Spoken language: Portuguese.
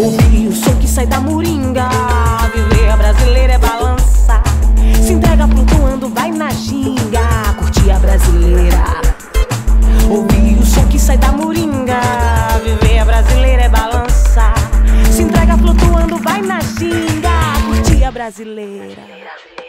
Ouvir o som que sai da moringa Viver brasileira é balança Se entrega flutuando, vai na ginga brasileira. Ouvir o som que sai da moringa Viver a brasileira é balança. Se entrega flutuando, vai na ginga Curtir a brasileira